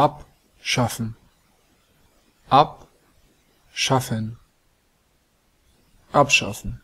abschaffen, abschaffen, abschaffen.